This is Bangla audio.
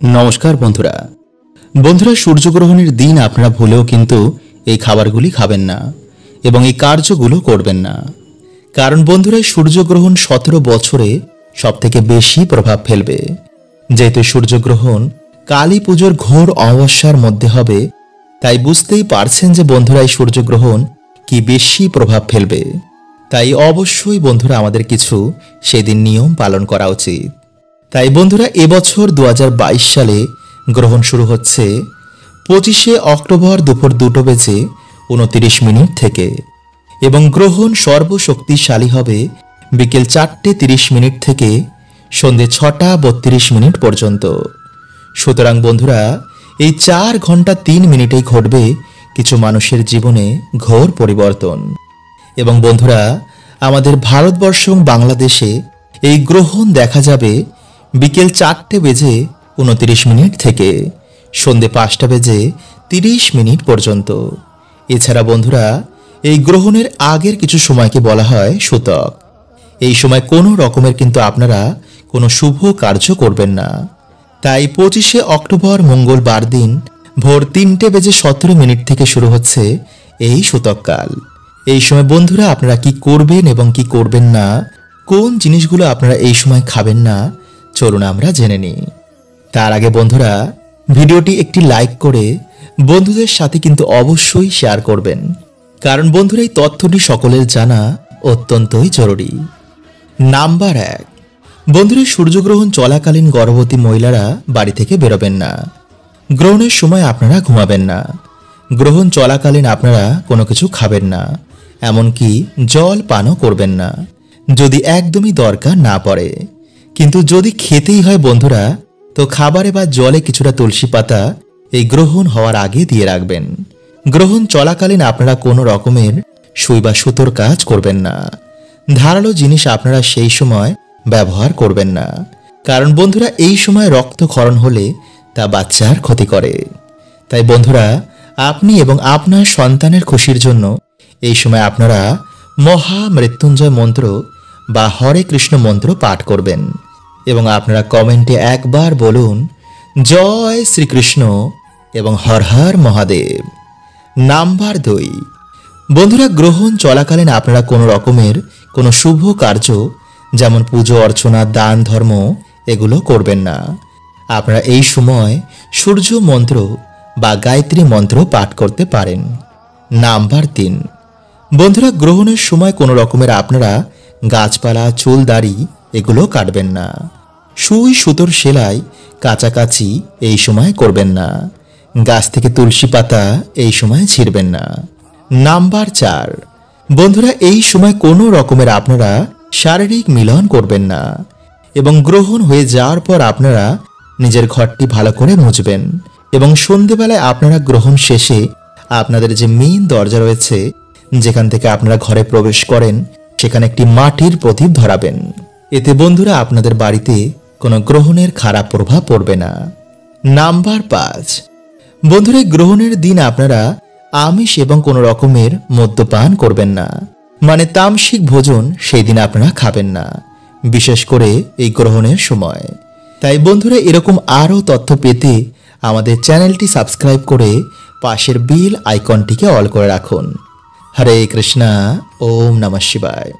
নমস্কার বন্ধুরা। বন্ধুরা, সূর্যগ্রহণের দিন আপনারা ভুলেও কিন্তু এই খাবারগুলি খাবেন না এবং এই কার্যগুলো করবেন না। কারণ বন্ধুরা সূর্যগ্রহণ সতেরো বছরে সব থেকে বেশি প্রভাব ফেলবে। যেহেতু সূর্যগ্রহণ কালী পুজোর ঘোর অমাবস্যার মধ্যে হবে, তাই বুঝতেই পারছেন যে বন্ধুরা, এই সূর্যগ্রহণ কি বেশি প্রভাব ফেলবে। তাই অবশ্যই বন্ধুরা, আমাদের কিছু সেদিন নিয়ম পালন করা উচিত। তাই বন্ধুরা, এবছর দু হাজার বাইশ সালে গ্রহণ শুরু হচ্ছে পঁচিশে অক্টোবর দুপুর দুটো বেজে উনতিরিশ মিনিট থেকে এবং গ্রহণ সর্বশক্তিশালী হবে বিকেল চারটে তিরিশ মিনিট থেকে সন্ধে ছটা বত্রিশ মিনিট পর্যন্ত। সুতরাং বন্ধুরা, এই চার ঘণ্টা তিন মিনিটেই ঘটবে কিছু মানুষের জীবনে ঘোর পরিবর্তন। এবং বন্ধুরা, আমাদের ভারতবর্ষ এবং বাংলাদেশে এই গ্রহণ দেখা যাবে বিকেল চারটে বেজে উনতিরিশ মিনিট থেকে, সন্ধে পাঁচটা বেজে তিরিশ মিনিট পর্যন্ত। এছাড়া বন্ধুরা, এই গ্রহণের আগের কিছু সময়কে বলা হয় সূতক। এই সময় কোনো রকমের কিন্তু আপনারা কোনো শুভ কার্য করবেন না। তাই পঁচিশে অক্টোবর মঙ্গলবার দিন, ভোর তিনটে বেজে সতেরো মিনিট থেকে শুরু হচ্ছে এই সূতককাল এই সময় বন্ধুরা, আপনারা কি করবেন এবং কি করবেন না, কোন জিনিসগুলো আপনারা এই সময় খাবেন না চলুন আমরা জেনে নিই। তার আগে বন্ধুরা, ভিডিওটি একটি লাইক করে বন্ধুদের সাথে কিন্তু অবশ্যই শেয়ার করবেন। কারণ বন্ধুরা, এই তথ্যটি সকলের জানা অত্যন্তই জরুরি। নাম্বার এক, বন্ধুরা সূর্যগ্রহণ চলাকালীন গর্ভবতী মহিলারা বাড়ি থেকে বেরোবেন না। গ্রহণের সময় আপনারা ঘুমাবেন না। গ্রহণ চলাকালীন আপনারা কোনো কিছু খাবেন না। এমনকি জল পানও করবেন না। যদি একদমই দরকার না পড়ে। কিন্তু যদি খেতেই হয় বন্ধুরা, তো খাবারে বা জলে কিছুটা তুলসী পাতা এই গ্রহণ হওয়ার আগে দিয়ে রাখবেন। গ্রহণ চলাকালীন আপনারা কোনো রকমের সুই বা সুতোর কাজ করবেন না। ধারালো জিনিস আপনারা সেই সময় ব্যবহার করবেন না। কারণ বন্ধুরা, এই সময় রক্তক্ষরণ হলে তা বাচ্চার ক্ষতি করে। তাই বন্ধুরা, আপনি এবং আপনার সন্তানের খুশির জন্য এই সময় আপনারা মহা মৃত্যুঞ্জয় মন্ত্র বা হরে কৃষ্ণ মন্ত্র পাঠ করবেন। এবং আপনারা কমেন্টে একবার বলুন, জয় শ্রীকৃষ্ণ এবং হর হর মহাদেব। নাম্বার দুই। বন্ধুরা, গ্রহণ চলাকালীন আপনারা কোনো রকমের কোনো শুভ কার্য, যেমন পুজো, অর্চনা, দান, ধর্ম, এগুলো করবেন না। আপনারা এই সময় সূর্য মন্ত্র বা গায়ত্রী মন্ত্র পাঠ করতে পারেন। নাম্বার তিন। বন্ধুরা, গ্রহণের সময় কোনো রকমের আপনারা গাছপালা, চুল দাড়ি এগুলো কাটবেন না। সুই সুতোর সেলাই কাছাকাছি এই সময় করবেন না। গাছ থেকে তুলসী পাতা এই সময় ছিঁড়বেন না। নাম্বার চার। বন্ধুরা, এই সময় কোনো রকমের আপনারা শারীরিক মিলন করবেন না এবং গ্রহণ হয়ে যাওয়ার পর আপনারা নিজের ঘরটি ভালো করে মুছবেন এবং সন্ধেবেলায় আপনারা গ্রহণ শেষে আপনাদের যে মেইন দরজা রয়েছে, যেখান থেকে আপনারা ঘরে প্রবেশ করেন, সেখানে একটি মাটির প্রদীপ ধরাবেন। এতে বন্ধুরা আপনাদের বাড়িতে কোনো গ্রহণের খারাপ প্রভাব পড়বে না। নাম্বার পাঁচ। বন্ধুরা, গ্রহণের দিন আপনারা আমিষ এবং কোনো রকমের মদ্যপান করবেন না। মানে তামসিক ভোজন সেই দিন আপনারা খাবেন না। বিশেষ করে এই গ্রহণের সময়। তাই বন্ধুরা, এরকম আরও তথ্য পেতে আমাদের চ্যানেলটি সাবস্ক্রাইব করে পাশের বিল আইকনটিকে অল করে রাখুন। হরে কৃষ্ণা, ওম নমঃ শিবায়।